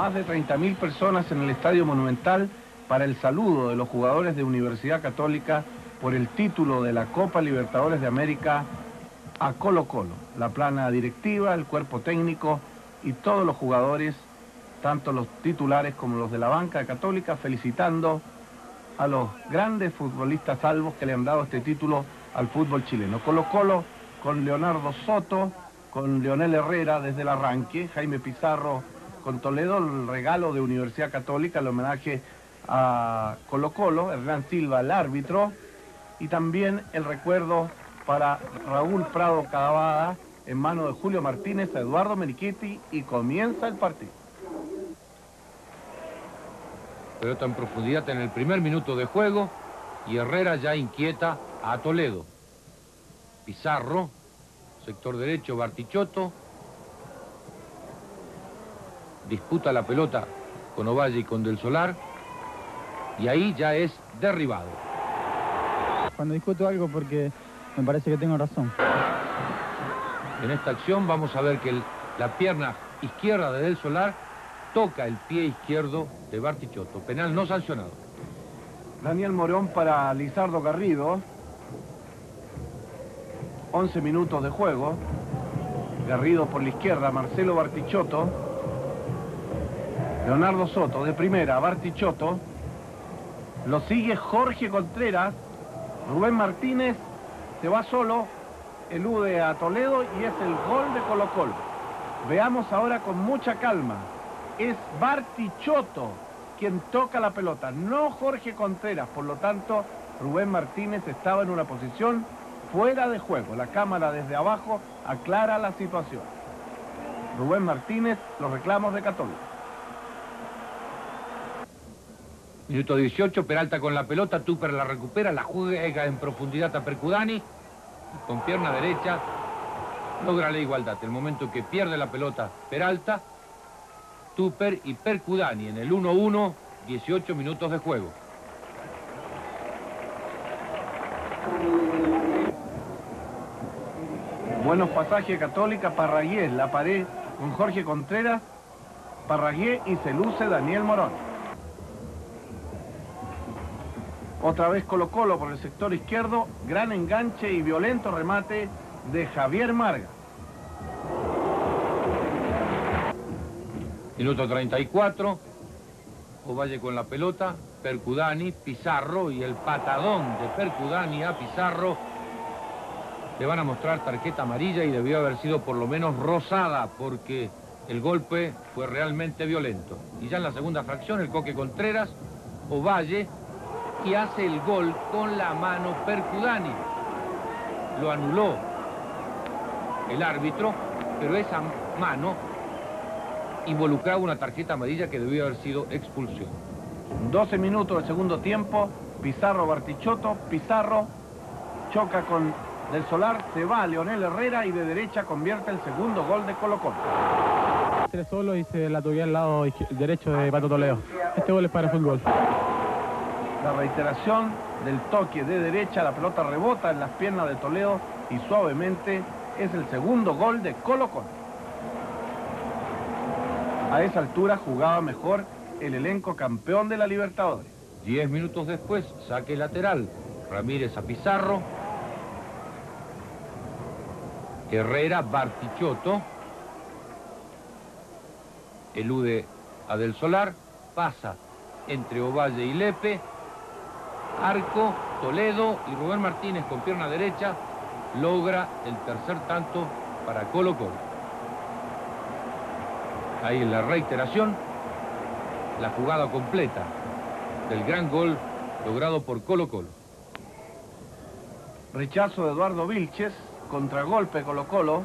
Más de 30.000 personas en el Estadio Monumental para el saludo de los jugadores de Universidad Católica por el título de la Copa Libertadores de América a Colo Colo. La plana directiva, el cuerpo técnico y todos los jugadores, tanto los titulares como los de la banca Católica, felicitando a los grandes futbolistas salvos que le han dado este título al fútbol chileno. Colo Colo con Leonardo Soto, con Leonel Herrera desde el arranque, Jaime Pizarro con Toledo, el regalo de Universidad Católica, el homenaje a Colo Colo, Hernán Silva, el árbitro, y también el recuerdo para Raúl Prado Cadavada en mano de Julio Martínez, Eduardo Merichetti y comienza el partido. Pelota en profundidad en el primer minuto de juego y Herrera ya inquieta a Toledo. Pizarro, sector derecho, Bartichotto. Disputa la pelota con Ovalle y con Del Solar. Y ahí ya es derribado. Cuando discuto algo porque me parece que tengo razón. En esta acción vamos a ver que la pierna izquierda de Del Solar toca el pie izquierdo de Bartichotto. Penal no sancionado. Daniel Morón para Lizardo Garrido. 11 minutos de juego. Garrido por la izquierda, Marcelo Bartichotto. Leonardo Soto de primera, Bartichotto. Lo sigue Jorge Contreras. Rubén Martínez se va solo, elude a Toledo y es el gol de Colo Colo. Veamos ahora con mucha calma. Es Bartichotto quien toca la pelota, no Jorge Contreras. Por lo tanto, Rubén Martínez estaba en una posición fuera de juego. La cámara desde abajo aclara la situación. Rubén Martínez, los reclamos de Católica. Minuto 18, Peralta con la pelota, Tupper la recupera, la juega en profundidad a Percudani. con pierna derecha logra la igualdad. El momento que pierde la pelota Peralta, Tupper y Percudani en el 1-1, 18 minutos de juego. Buenos pasajes Católica, Parragué, la pared con Jorge Contreras, Parragué y se luce Daniel Morón. Otra vez Colo Colo por el sector izquierdo, gran enganche y violento remate de Javier Marga. Minuto 34, Ovalle con la pelota, Percudani, Pizarro y el patadón de Percudani a Pizarro le van a mostrar tarjeta amarilla y debió haber sido por lo menos rosada porque el golpe fue realmente violento. Y ya en la segunda fracción el Coque Contreras, Ovalle, y hace el gol con la mano Percudani. Lo anuló el árbitro, pero esa mano involucraba una tarjeta amarilla que debió haber sido expulsión. 12 minutos del segundo tiempo, Pizarro Bartichotto, Pizarro choca con del Solar se va Leonel Herrera y de derecha convierte el segundo gol de Colo Colo. solo y se la tuve al lado derecho de Pato Toledo. Este gol es para el fútbol. La reiteración del toque de derecha, la pelota rebota en las piernas de Toledo y suavemente es el segundo gol de Colo Colo. A esa altura jugaba mejor el elenco campeón de la Libertadores. Diez minutos después, saque lateral. Ramírez a Pizarro, Herrera, Bartichotto. Elude a Del Solar. Pasa entre Ovalle y Lepe. Arco, Toledo y Rubén Martínez con pierna derecha logra el tercer tanto para Colo Colo. Ahí en la reiteración, la jugada completa del gran gol logrado por Colo Colo. Rechazo de Eduardo Vilches, contragolpe Colo Colo,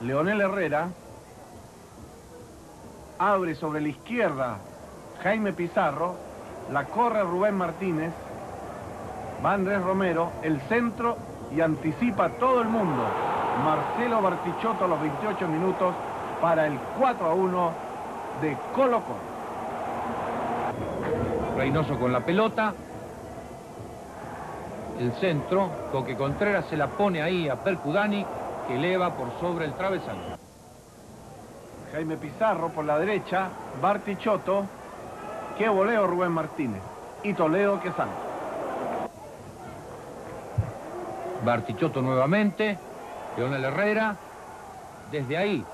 Leonel Herrera, abre sobre la izquierda Jaime Pizarro, la corre Rubén Martínez, va Andrés Romero, el centro y anticipa todo el mundo. Marcelo Bartichotto a los 28 minutos para el 4 a 1 de Colo Colo. Reynoso con la pelota, el centro, Coque Contreras se la pone ahí a Percudani, que eleva por sobre el travesaño. Jaime Pizarro por la derecha, Bartichotto, que voleo Rubén Martínez y Toledo que sale. Bartichotto nuevamente, Leonel Herrera, desde ahí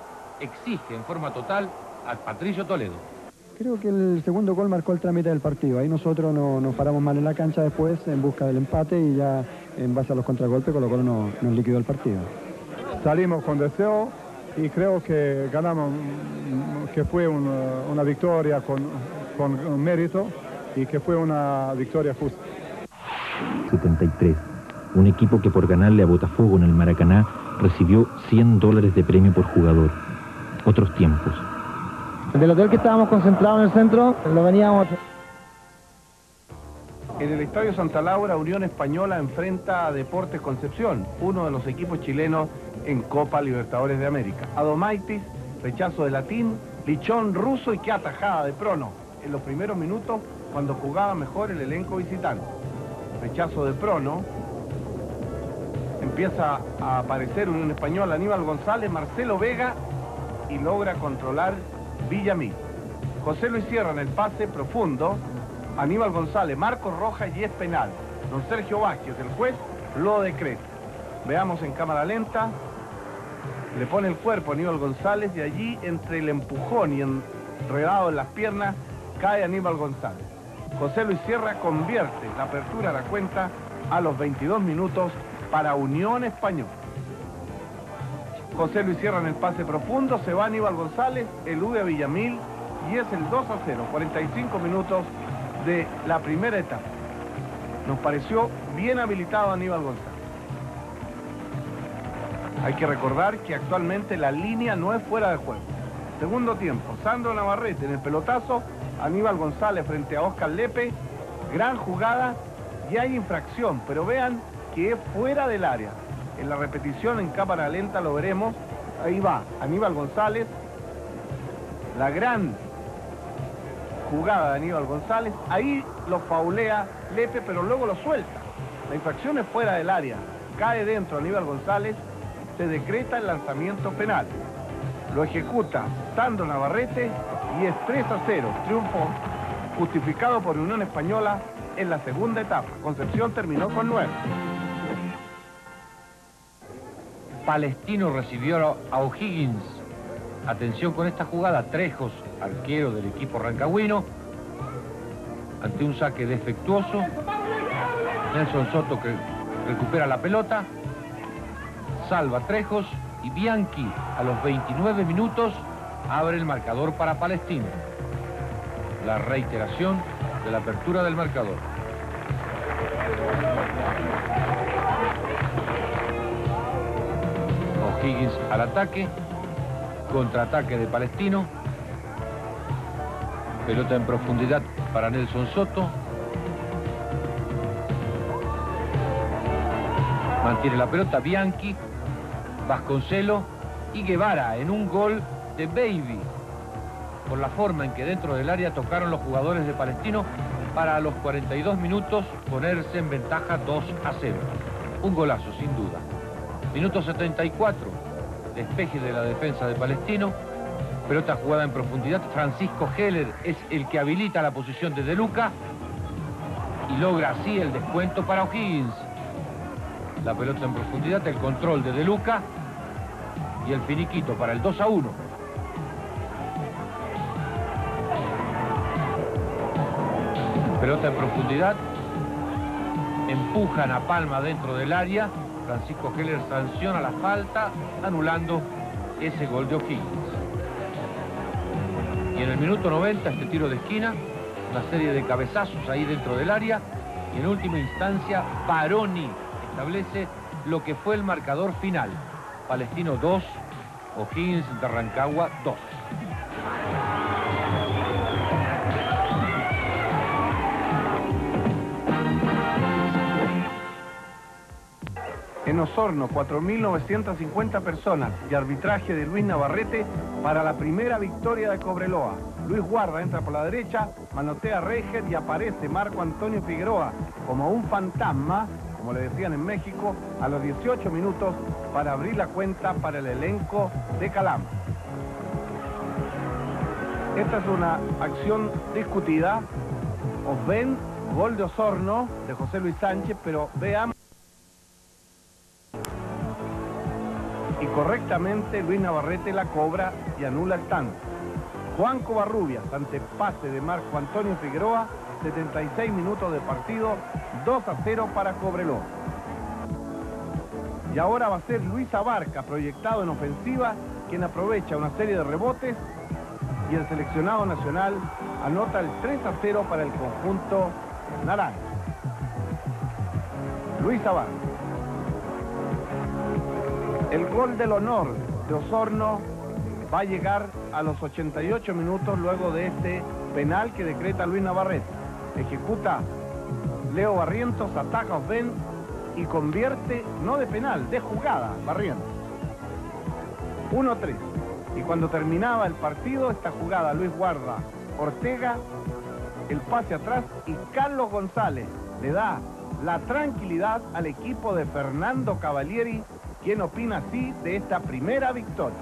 exige en forma total a Patricio Toledo. Creo que el segundo gol marcó el trámite del partido. Ahí nosotros no, nos paramos mal en la cancha después en busca del empate y ya en base a los contragolpes con lo cual nos, nos liquidó el partido. Salimos con deseo y creo que ganamos, que fue una, una victoria con, con mérito y que fue una victoria justa. 73. Un equipo que por ganarle a Botafogo en el Maracaná recibió 100 dólares de premio por jugador. Otros tiempos. Del hotel que estábamos concentrados en el centro, lo veníamos... En el Estadio Santa Laura, Unión Española enfrenta a Deportes Concepción, uno de los equipos chilenos en Copa Libertadores de América. Adomaitis, rechazo de Latín, Lichón ruso y qué atajada de Prono en los primeros minutos cuando jugaba mejor el elenco visitante. Rechazo de Prono, empieza a aparecer Unión Española, Aníbal González, Marcelo Vega y logra controlar Villamil. José Luis Sierra en el pase profundo, Aníbal González, Marcos Rojas y es penal. Don Sergio Vázquez, el juez, lo decreta. Veamos en cámara lenta, le pone el cuerpo a Aníbal González y allí entre el empujón y enredado en las piernas cae Aníbal González. José Luis Sierra convierte la apertura de la cuenta a los 22 minutos para Unión Española. José Luis Sierra en el pase profundo, se va Aníbal González, elude a Villamil y es el 2 a 0, 45 minutos de la primera etapa. Nos pareció bien habilitado Aníbal González. Hay que recordar que actualmente la línea no es fuera de juego. Segundo tiempo, Sandro Navarrete en el pelotazo, Aníbal González frente a Oscar Lepe, gran jugada y hay infracción, pero vean que es fuera del área. En la repetición en cámara lenta lo veremos. Ahí va Aníbal González. La gran jugada de Aníbal González. Ahí lo faulea Lepe, pero luego lo suelta. La infracción es fuera del área. Cae dentro Aníbal González. Se decreta el lanzamiento penal. Lo ejecuta Sandro Navarrete y es 3 a 0. Triunfo justificado por Unión Española en la segunda etapa. Concepción terminó con 9. Palestino recibió a O'Higgins. Atención con esta jugada, Trejos, arquero del equipo rancagüino, ante un saque defectuoso. Nelson Soto que recupera la pelota, salva Trejos y Bianchi a los 29 minutos abre el marcador para Palestino. La reiteración de la apertura del marcador. O'Higgins al ataque, contraataque de Palestino, pelota en profundidad para Nelson Soto, mantiene la pelota Bianchi, Vasconcelo y Guevara en un gol de Baby, por la forma en que dentro del área tocaron los jugadores de Palestino para a los 42 minutos ponerse en ventaja 2 a 0. Un golazo, sin duda. Minuto 74, despeje de la defensa de Palestino, pelota jugada en profundidad, Francisco Heller es el que habilita la posición de De Luca. Y logra así el descuento para O'Higgins. La pelota en profundidad, el control de De Luca. Y el finiquito para el 2 a 1. Pelota en profundidad, empujan a Palma dentro del área, Francisco Heller sanciona la falta, anulando ese gol de O'Higgins. Y en el minuto 90, este tiro de esquina, una serie de cabezazos ahí dentro del área, y en última instancia, Baroni establece lo que fue el marcador final. Palestino 2, O'Higgins de Rancagua 2. Osorno, 4.950 personas y arbitraje de Luis Navarrete para la primera victoria de Cobreloa. Luis Guarda entra por la derecha, manotea Reiger y aparece Marco Antonio Figueroa como un fantasma, como le decían en México, a los 18 minutos para abrir la cuenta para el elenco de Calama. Esta es una acción discutida. Os ven gol de Osorno de José Luis Sánchez, pero veamos. Correctamente Luis Navarrete la cobra y anula el tanto. Juan Covarrubias ante pase de Marco Antonio Figueroa, 76 minutos de partido, 2 a 0 para Cobreloa. Y ahora va a ser Luis Abarca, proyectado en ofensiva, quien aprovecha una serie de rebotes y el seleccionado nacional anota el 3 a 0 para el conjunto naranja. Luis Abarca. El gol del honor de Osorno va a llegar a los 88 minutos luego de este penal que decreta Luis Navarrete. Ejecuta Leo Barrientos, ataca Osben y convierte, no de penal, de jugada, Barrientos. 1-3. Y cuando terminaba el partido, esta jugada, Luis guarda Ortega, el pase atrás y Carlos González le da la tranquilidad al equipo de Fernando Cavalieri, quien opina así de esta primera victoria.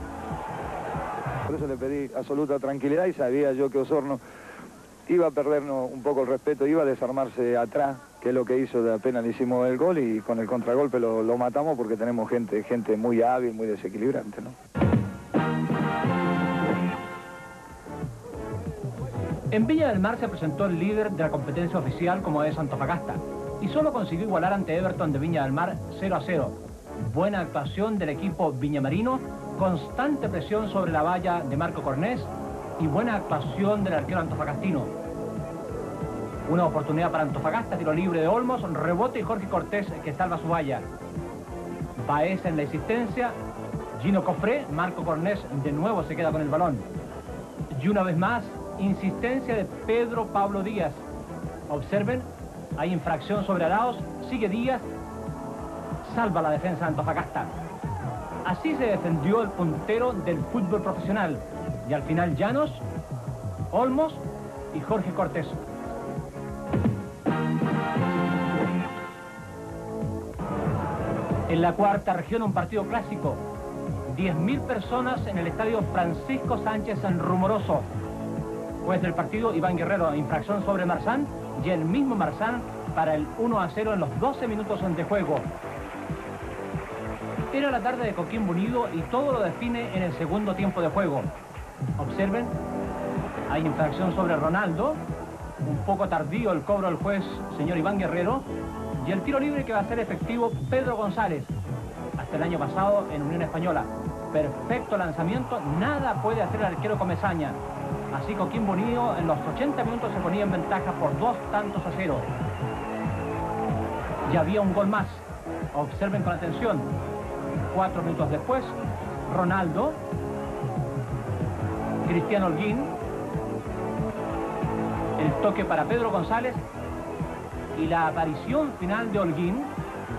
Por eso le pedí absoluta tranquilidad y sabía yo que Osorno iba a perdernos un poco el respeto, iba a desarmarse atrás, que es lo que hizo de apenas le hicimos el gol y con el contragolpe lo, lo matamos porque tenemos gente, gente muy hábil, muy desequilibrante. ¿no? En Villa del Mar se presentó el líder de la competencia oficial como es Antofagasta y solo consiguió igualar ante Everton de Viña del Mar 0 a 0. Buena actuación del equipo viñamarino, constante presión sobre la valla de Marco Cornés y buena actuación del arquero antofagastino. Una oportunidad para Antofagasta, tiro libre de Olmos, rebote y Jorge Cortés que salva su valla. Baez en la existencia, Gino Cofré, Marco Cornés de nuevo se queda con el balón. Y una vez más, insistencia de Pedro Pablo Díaz. Observen, hay infracción sobre Araos, sigue Díaz, salva la defensa de Antofagasta. Así se defendió el puntero del fútbol profesional. Y al final Llanos, Olmos y Jorge Cortés. En la cuarta región un partido clásico. 10.000 personas en el estadio Francisco Sánchez en Rumoroso. Juez del partido Iván Guerrero, infracción sobre Marzán y el mismo Marzán para el 1 a 0 en los 12 minutos de juego. Era la tarde de Coquimbo Unido y todo lo define en el segundo tiempo de juego. Observen, hay infracción sobre Ronaldo, un poco tardío el cobro del juez señor Iván Guerrero y el tiro libre que va a ser efectivo Pedro González, hasta el año pasado en Unión Española. Perfecto lanzamiento, nada puede hacer el arquero Comesaña. Así Coquimbo Unido en los 80 minutos se ponía en ventaja por dos tantos a cero. Y había un gol más. Observen con atención. Cuatro minutos después, Ronaldo, Cristiano Holguín, el toque para Pedro González y la aparición final de Holguín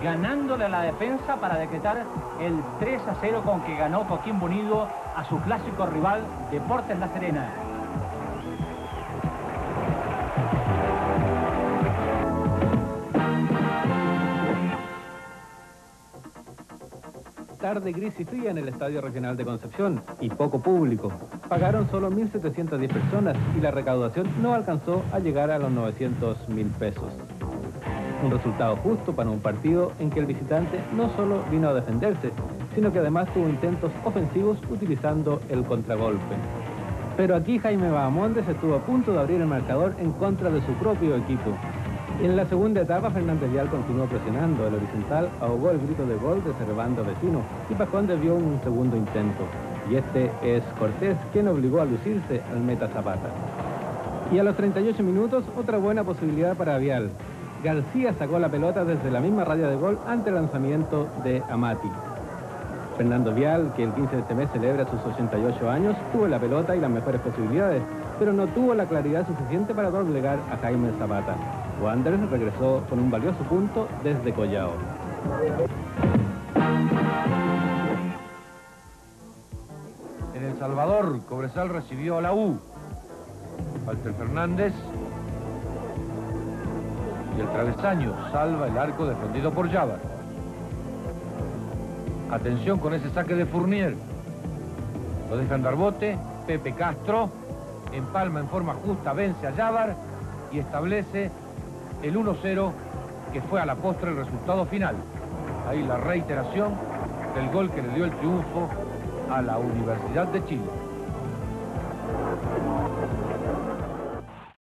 ganándole a la defensa para decretar el 3 a 0 con que ganó Coquimbo Unido a su clásico rival Deportes La Serena. Tarde gris y fría en el Estadio Regional de Concepción y poco público. Pagaron solo 1.710 personas y la recaudación no alcanzó a llegar a los 900 mil pesos. Un resultado justo para un partido en que el visitante no solo vino a defenderse, sino que además tuvo intentos ofensivos utilizando el contragolpe. Pero aquí Jaime Bahamondes estuvo a punto de abrir el marcador en contra de su propio equipo. En la segunda etapa, Fernández Vial continuó presionando. El horizontal ahogó el grito de gol de Cervando Vecino y Pajón debió un segundo intento. Y este es Cortés, quien obligó a lucirse al meta Zapata. Y a los 38 minutos, otra buena posibilidad para Vial. García sacó la pelota desde la misma raya de gol ante el lanzamiento de Amati. Fernando Vial, que el 15 de este mes celebra sus 88 años, tuvo la pelota y las mejores posibilidades, pero no tuvo la claridad suficiente para doblegar a Jaime Zapata. Wanderers regresó con un valioso punto desde Collao. En El Salvador, Cobresal recibió a la U. Walter Fernández. Y el travesaño salva el arco defendido por Jávar. Atención con ese saque de Fournier. Lo dejan dar bote. Pepe Castro. empalma en forma justa, vence a Yavar y establece el 1-0 que fue a la postre el resultado final. Ahí la reiteración del gol que le dio el triunfo a la Universidad de Chile.